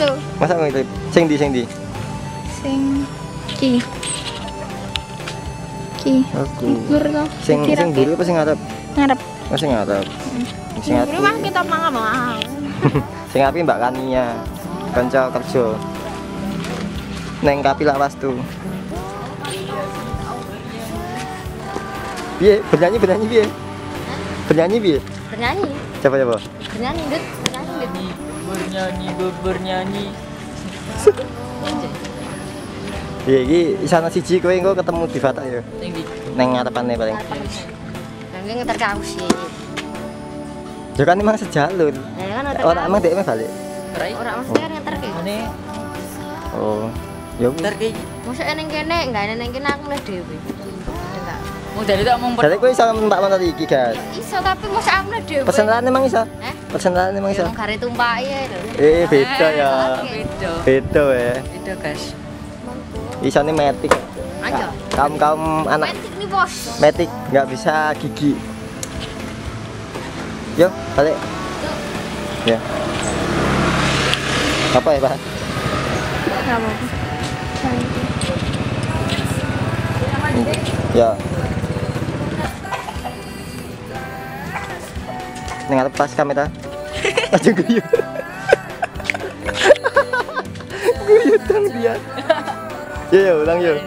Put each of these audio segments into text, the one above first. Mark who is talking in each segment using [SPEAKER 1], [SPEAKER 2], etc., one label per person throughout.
[SPEAKER 1] lho.
[SPEAKER 2] Masa ngintip? Sing di sing di.
[SPEAKER 1] Sing ki. Ki.
[SPEAKER 2] Aku.
[SPEAKER 1] Bur to.
[SPEAKER 2] Sing sing buru apa sing ngarep?
[SPEAKER 1] ngarep.
[SPEAKER 2] Oh, sing ngarep. Sing
[SPEAKER 1] Buru mah
[SPEAKER 2] api.
[SPEAKER 1] kita mangan mah.
[SPEAKER 2] Sing api Mbak Kania. Kanca kerja. Neng Kapila Wastu. Piye? Bernyanyi bernyanyi piye? Bernyanyi piye?
[SPEAKER 3] bernyanyi
[SPEAKER 2] Coba coba.
[SPEAKER 3] bernyanyi dud bernyanyi dud
[SPEAKER 4] bernyanyi ber- bernyanyi
[SPEAKER 2] Iya, iki isana siji kowe engko ketemu di Batak ya.
[SPEAKER 4] Sing di
[SPEAKER 2] Neng ngarepane paling.
[SPEAKER 3] Nanti ngetar kau sih.
[SPEAKER 2] Ya kan emang sejalur.
[SPEAKER 3] Ya kan ngetar
[SPEAKER 2] Ora emang balik.
[SPEAKER 3] Orang mesti kan ngetar kayak.
[SPEAKER 4] Ane
[SPEAKER 2] Oh. Ya
[SPEAKER 4] ntar kayak
[SPEAKER 3] Masa eneng kene enggak eneng kene aku dewe. Enggak.
[SPEAKER 4] mau dari tak mau
[SPEAKER 2] Jadi kowe iso mbak mana iki, guys.
[SPEAKER 3] Iso tapi masa aku dewe.
[SPEAKER 2] Pesenan emang iso?
[SPEAKER 3] Eh?
[SPEAKER 2] Pesenan emang iso?
[SPEAKER 3] Yang kare tumpaki ya lho.
[SPEAKER 2] Eh, beda ya.
[SPEAKER 4] beda
[SPEAKER 2] Beda ya.
[SPEAKER 4] beda guys
[SPEAKER 2] Isone metik.
[SPEAKER 3] Ayo.
[SPEAKER 2] Kaum-kaum anak
[SPEAKER 3] Metik nih bos.
[SPEAKER 2] metik nggak bisa gigi. Yo, balik. Ya. Apa ya, Pak? Ya. Ning arep pas kamera. Aja guyu. Guyu dong dia. Ya ya ulang yuk.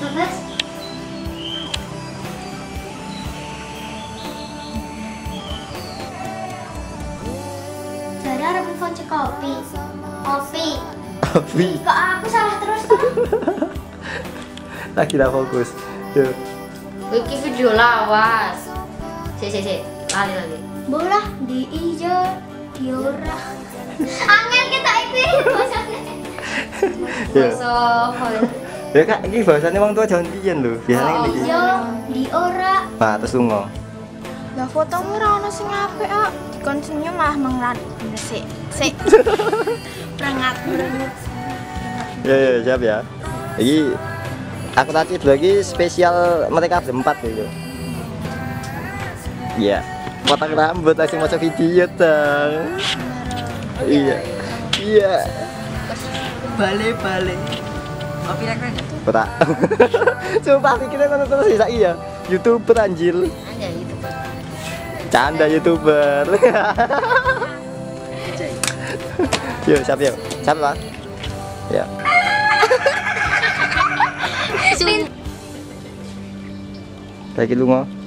[SPEAKER 5] Jadi ada kunci kopi. Kopi.
[SPEAKER 2] Tapi
[SPEAKER 5] Kok aku salah terus toh?
[SPEAKER 2] lagi dah fokus. Yuk.
[SPEAKER 3] Iki video lawas. Si si si. Lali lali.
[SPEAKER 5] Bola di ijo di ora. Angel kita itu.
[SPEAKER 3] So,
[SPEAKER 2] Ya kak, ini bahasanya wong tua jangan pian lho. Biasanya
[SPEAKER 5] Di
[SPEAKER 2] ini.
[SPEAKER 5] ijo di ora.
[SPEAKER 2] Nah, terus lunga.
[SPEAKER 1] Lah fotomu ora ono sing apik, ah. Dikon senyum malah mengrat. Sik, sik. Prangat.
[SPEAKER 2] Ya ya siap ya. Ini aku tadi lagi spesial mereka berempat gitu. Iya. Potong rambut langsung masuk video dong. Iya. Iya.
[SPEAKER 4] balik balik kopi rek rek
[SPEAKER 2] Kota. Sumpah kita kan terus iya. Youtuber anjir.
[SPEAKER 3] gitu.
[SPEAKER 2] Canda youtuber. yuk siap yuk. Siap lah. Ya. Lagi lu mau?